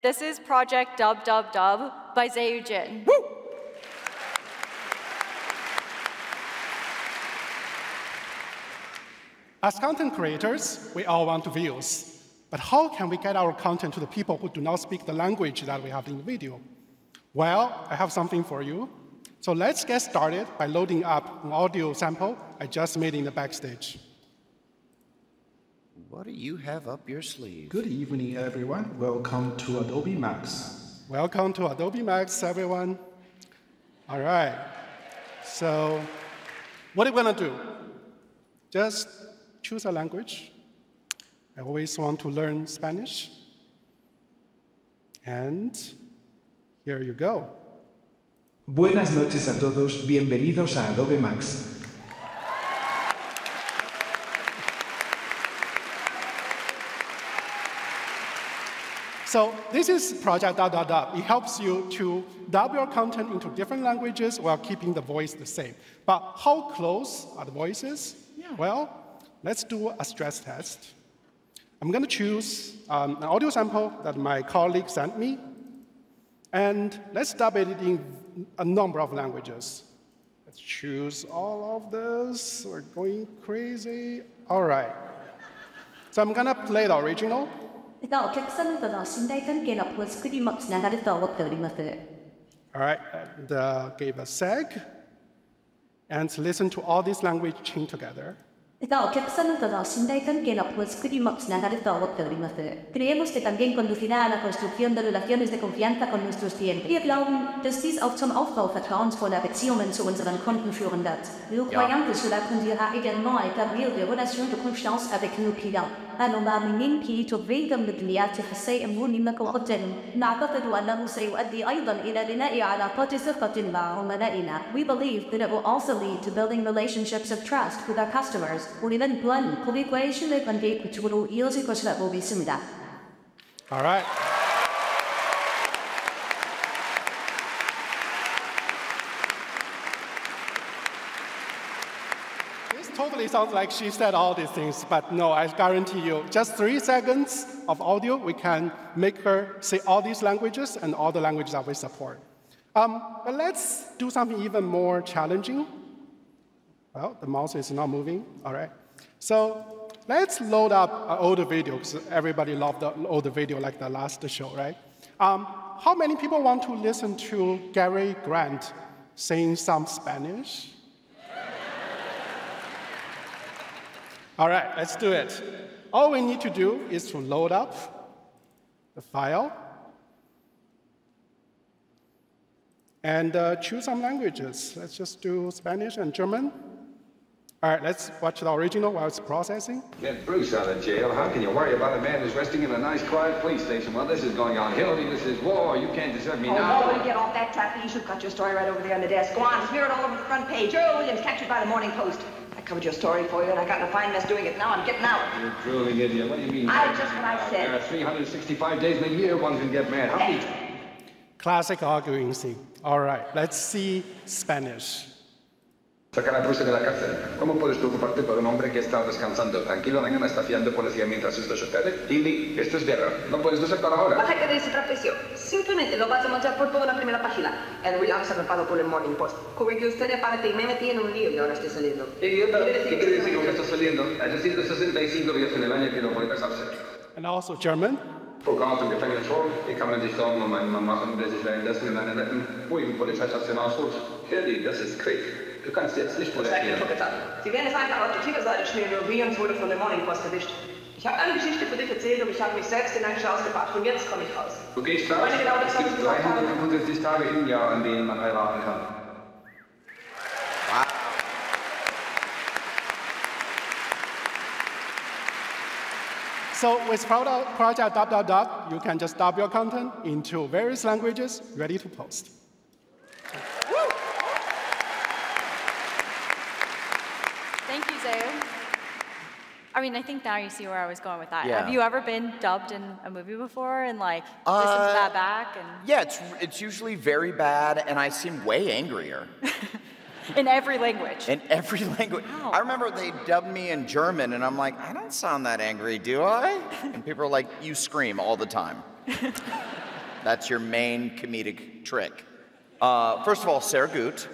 This is Project Dub Dub Dub by Zeyu Jin. As content creators, we all want views. But how can we get our content to the people who do not speak the language that we have in the video? Well, I have something for you. So let's get started by loading up an audio sample I just made in the backstage. What do you have up your sleeve? Good evening, everyone. Welcome to Adobe Max. Welcome to Adobe Max, everyone. All right. So what are we going to do? Just choose a language. I always want to learn Spanish. And here you go. Buenas noches a todos, bienvenidos a Adobe Max. So this is Project Dub Dub Dub. It helps you to dub your content into different languages while keeping the voice the same. But how close are the voices? Yeah. Well, let's do a stress test. I'm going to choose um, an audio sample that my colleague sent me, and let's dub it in a number of languages. Let's choose all of this. We're going crazy. All right. So I'm going to play the original. ではお客様との信頼関係の構築にもつながると思っております。 All right, and uh, give a sec, and listen to all these language chain together. ではお客様との信頼関係の構築にもつながると思っております。Creemos que también conducirá a la construcción de relaciones de confianza con nuestros clientes. Wir glauben, dass dies auch zum Aufbau vertrauensvoller Beziehungen zu unseren Kunden führen wird. Nous croyons que cela conduira également à établir des relations de confiance avec nos clients. أنا مؤمنين كي تبريد مبنيات خصي أمونيمك وقدم نعتقد أنه سيؤدي أيضا إلى بناء علاقات ثقة مع عملائنا. We believe that it will also lead to building relationships of trust with our customers. 우리는 또한 고객과의 신뢰관계 구축으로 이어질 것이라고 믿습니다. All right. This totally sounds like she said all these things, but no, I guarantee you, just three seconds of audio, we can make her say all these languages and all the languages that we support. Um, but let's do something even more challenging. Well, the mouse is not moving. All right. So let's load up an older video because everybody loved the older video like the last show, right? Um, how many people want to listen to Cary Grant saying some Spanish? All right, let's do it. All we need to do is to load up the file and uh, choose some languages. Let's just do Spanish and German. All right, let's watch the original while it's processing. Get Bruce out of jail. How can you worry about a man who's resting in a nice, quiet police station while this is going on? Hildy, this is war. You can't deserve me Oh, now. no, get off that trapeze. You've got your story right over there on the desk. Go on, smear it all over the front page. Earl Williams captured by the Morning Post. I covered your story for you, and I got in a fine mess doing it. Now I'm getting out. You're a drooling idiot. What do you mean? I just what I said. There are 365 days in a year one can get mad. How many? Classic arguing scene. All right, let's see Spanish. Sacar a Bruce de la cárcel. ¿Cómo puedes preocuparte por un hombre que está descansando tranquilo? Mañana está fiando policía mientras esto sucede. Indy, esto es guerra. No puedes desertar ahora. Baja que de ese trapecio. Simplemente lo vas a manchar por toda la primera página. El Williams atrapado por el Morning Post. Como que usted aparte y me metí en un lío y ahora estoy saliendo. Idiota, ¿qué decir quiere decir con que estás saliendo? Hay 365 días en el año que no puede casarse. And also German. Programm aus dem Gefängnis vor, hier kann man sich Sorgen um einen Mann machen, der sich währenddessen in einer netten, ruhigen Polizeistation ausruht. Hildy, das ist Krieg. Du kannst jetzt nicht Das. Sie werden es einfach auf die Titelseite schmieren und Williams wurde von der Morning Post erwischt. Ich habe eine Geschichte für dich erzählt und ich habe mich selbst energisch ausgebracht. Und jetzt komme ich raus. Du gehst raus, Meine genau das, es gibt ich gesagt habe. 365 Tage im Jahr, an denen man heiraten kann. So with Pro- Project Dot Dot Dot, you can just dub your content into various languages ready to post. I mean, I think now you see where I was going with that. Yeah. Have you ever been dubbed in a movie before and like listened to Uh, that back and Yeah, it's it's usually very bad, and I seem way angrier in every language? in every language. Wow. I remember they dubbed me in German, and I'm like, I don't sound that angry, do I? And people are like, you scream all the time. That's your main comedic trick. Uh, first of all, Sarah Goot.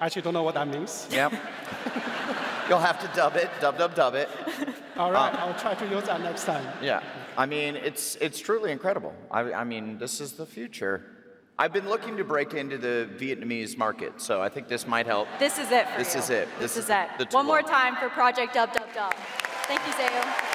I actually don't know what that means. Yep. You'll have to dub it, dub, dub, dub it. All right, uh, I'll try to use that next time. Yeah. I mean, it's, it's truly incredible. I, I mean, this is the future. I've been looking to break into the Vietnamese market, so I think this might help. This is it for This you. is it. This, This is is it. the One more time for Project Dub Dub Dub. Thank you, Zeyu.